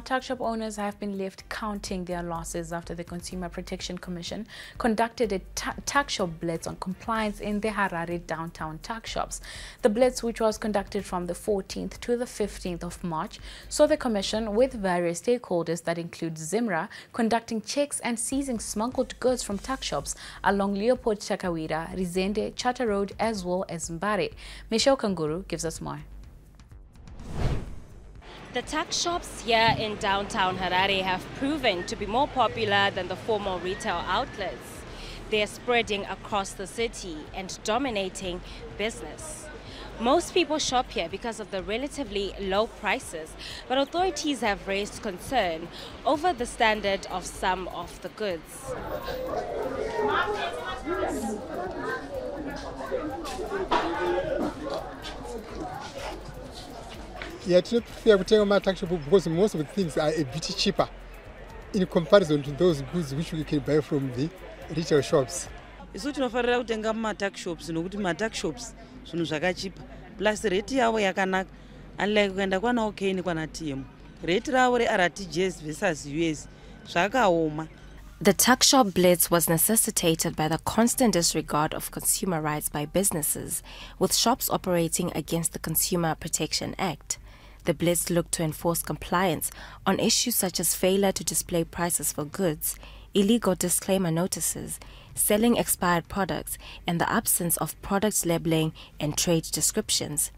Tuck shop owners have been left counting their losses after the Consumer Protection Commission conducted a tuck shop blitz on compliance in the Harare downtown tuck shops. The blitz, which was conducted from the 14th to the 15th of March, saw the commission with various stakeholders that include Zimra conducting checks and seizing smuggled goods from tuck shops along Leopold Takawira, Rezende, Charter Road as well as Mbare. Michelle Kanguru gives us more. The tuck shops here in downtown Harare have proven to be more popular than the formal retail outlets. They are spreading across the city and dominating business. Most people shop here because of the relatively low prices, but authorities have raised concern over the standard of some of the goods. Yeah, prefer kutenga shop because most of the things are a bit cheaper in comparison to those goods which we can buy from the retail shops. isu tinofarira kutenga mumatuck shops nokuti matuck shops zvinhu zvakachipa plus reti yavo yakanaka unlike kuenda kwana okani kwana tm reti ravo reRTGS versus us zvakaoma The tuck shop blitz was necessitated by the constant disregard of consumer rights by businesses, with shops operating against the Consumer Protection Act. The blitz looked to enforce compliance on issues such as failure to display prices for goods, illegal disclaimer notices, selling expired products, and the absence of product labeling and trade descriptions.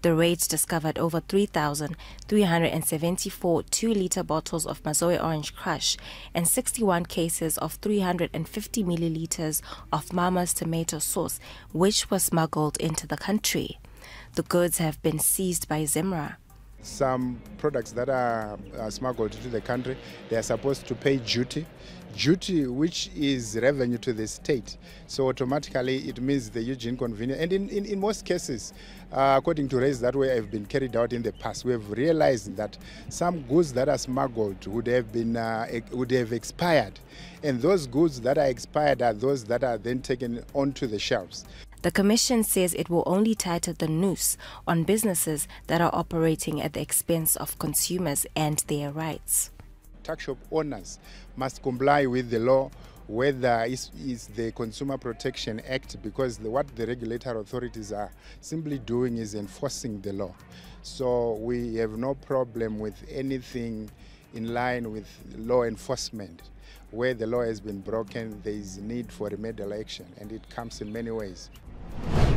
The raids discovered over 3,374 2 litre bottles of Mazoe Orange Crush and 61 cases of 350 millilitres of Mama's tomato sauce, which was smuggled into the country. The goods have been seized by Zimra some products that are, are smuggled into the country, they are supposed to pay duty duty which is revenue to the state. So automatically it means the huge inconvenience. And in, in, in most cases, uh, according to rates that way have been carried out in the past, we have realized that some goods that are smuggled would have been uh, would have expired. And those goods that are expired are those that are then taken onto the shelves. The Commission says it will only tighten the noose on businesses that are operating at the expense of consumers and their rights. Tuck shop owners must comply with the law whether it's, the Consumer Protection Act because the, what the regulatory authorities are simply doing is enforcing the law. So we have no problem with anything in line with law enforcement. Where the law has been broken, there is need for remedial action and it comes in many ways.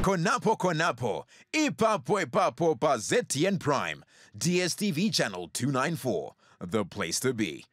Konapo Konapo, Ipapo Ipapo pa ZTN Prime, DSTV channel 294, the place to be.